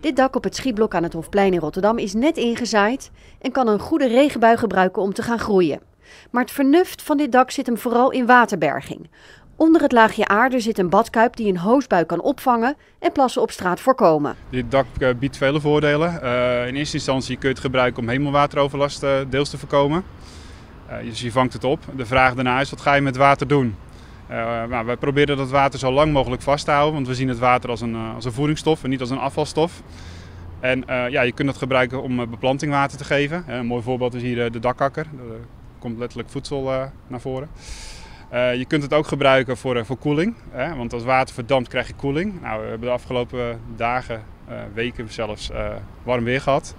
Dit dak op het schietblok aan het Hofplein in Rotterdam is net ingezaaid en kan een goede regenbui gebruiken om te gaan groeien. Maar het vernuft van dit dak zit hem vooral in waterberging. Onder het laagje aarde zit een badkuip die een hoosbui kan opvangen en plassen op straat voorkomen. Dit dak eh, biedt vele voordelen. Uh, in eerste instantie kun je het gebruiken om hemelwateroverlast uh, deels te voorkomen. dus je vangt het op. De vraag daarna is wat ga je met water doen? Nou, wij proberen dat water zo lang mogelijk vast te houden, want we zien het water als een, als een voedingsstof en niet als een afvalstof. En ja, je kunt het gebruiken om beplanting water te geven. een mooi voorbeeld is hier de dakkakker. Er komt letterlijk voedsel naar voren. Je kunt het ook gebruiken voor, voor koeling. Hè? Want als water verdampt krijg je koeling. Nou, we hebben de afgelopen dagen, weken zelfs warm weer gehad.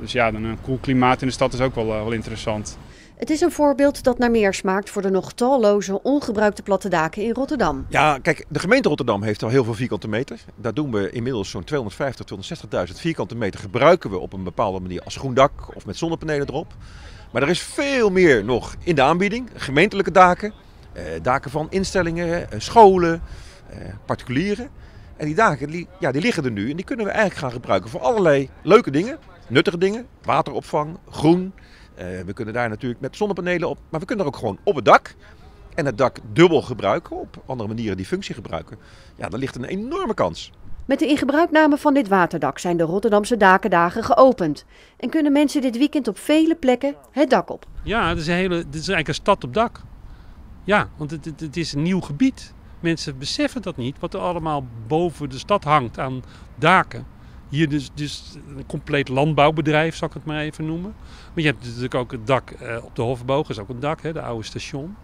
Dus ja, een koel klimaat in de stad is ook wel, wel interessant. Het is een voorbeeld dat naar meer smaakt voor de nog talloze ongebruikte platte daken in Rotterdam. Ja, kijk, de gemeente Rotterdam heeft al heel veel vierkante meter. Daar doen we inmiddels zo'n 250, 260.000 vierkante meter gebruiken we op een bepaalde manier als groen dak of met zonnepanelen erop. Maar er is veel meer nog in de aanbieding. Gemeentelijke daken, eh, daken van instellingen, eh, scholen, eh, particulieren. En die daken die, ja, die liggen er nu en die kunnen we eigenlijk gaan gebruiken voor allerlei leuke dingen, nuttige dingen. Wateropvang, groen. We kunnen daar natuurlijk met zonnepanelen op, maar we kunnen er ook gewoon op het dak. En het dak dubbel gebruiken, op andere manieren die functie gebruiken. Ja, dan ligt een enorme kans. Met de ingebruikname van dit waterdak zijn de Rotterdamse dakendagen geopend. En kunnen mensen dit weekend op vele plekken het dak op. Ja, het is, een hele, het is eigenlijk een stad op dak. Ja, want het, het, het, is een nieuw gebied. Mensen beseffen dat niet, wat er allemaal boven de stad hangt aan daken. Hier dus, dus een compleet landbouwbedrijf, zal ik het maar even noemen. Maar je hebt natuurlijk ook het dak eh, op de Hofboog, is ook een dak, hè, de oude station.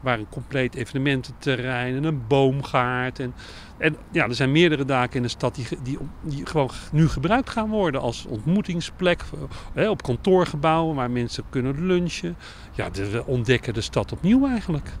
Waar een compleet evenemententerrein en een boomgaard. En, en ja, er zijn meerdere daken in de stad die, die, gewoon nu gebruikt gaan worden als ontmoetingsplek. Hè, op kantoorgebouwen waar mensen kunnen lunchen. Ja, we ontdekken de stad opnieuw eigenlijk.